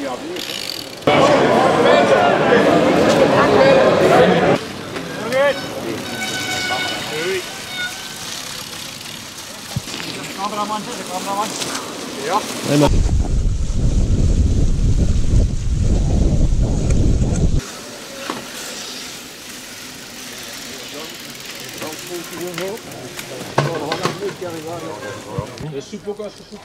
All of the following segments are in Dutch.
bedankt. Cameraman, zitten, cameraman. De soep ook als de soep...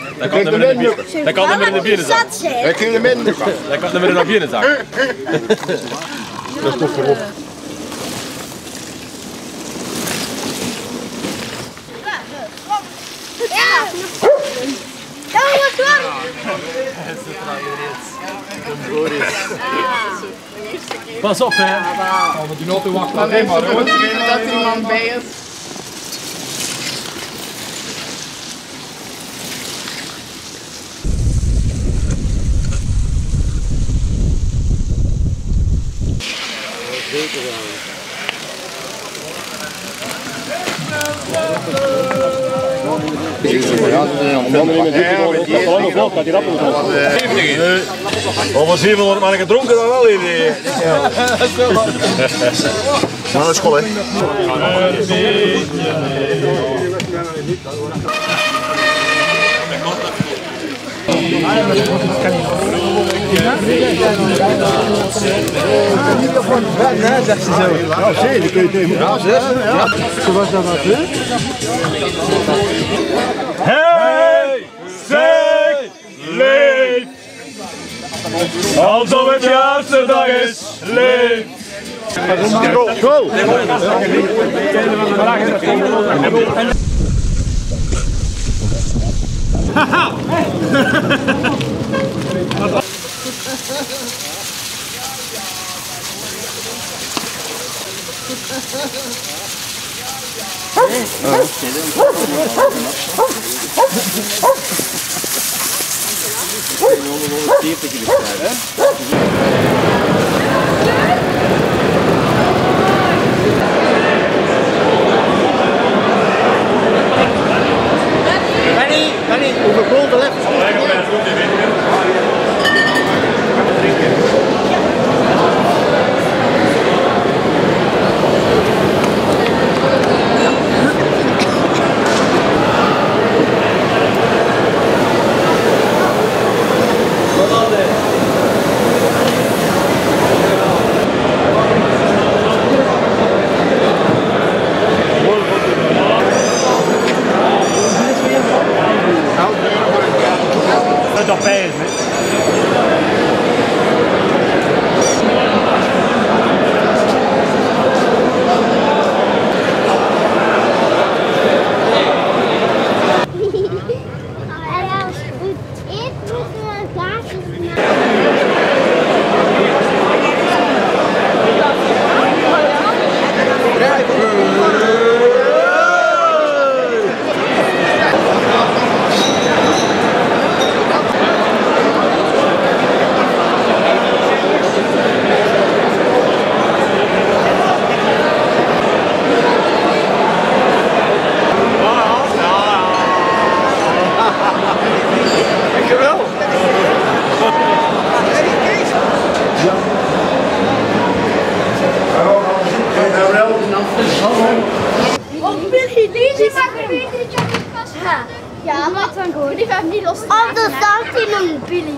Dat kan er in de bier. Dat kan er er. Dat kan er de bier zak. Dat is toch voorop. Ja! Ja, wat warm! Pas op, hè. Die noten wachten alleen maar. hoor. dat er iemand bij is. Over 700 man gedronken dan wel hier. Maar dat is school hè. Ja, zegt ze zo. Ja, zie, die kun je tegen. Ja. Zo was dat wat, hè? Hey, zeg, leef. Alsof het laatste dag is, leef. Ja, ja, Dat is toch Luigi mag er weer vast. Ja, dat dan goed. Die gaan niet los. Anders dan in een Billy.